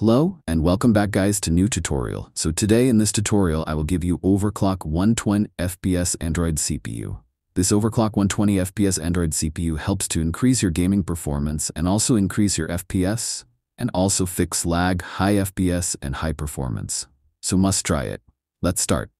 Hello and welcome back guys to new tutorial. So today in this tutorial I will give you overclock 120 FPS Android CPU. This overclock 120 FPS Android CPU helps to increase your gaming performance and also increase your FPS and also fix lag, high FPS and high performance. So must try it. Let's start.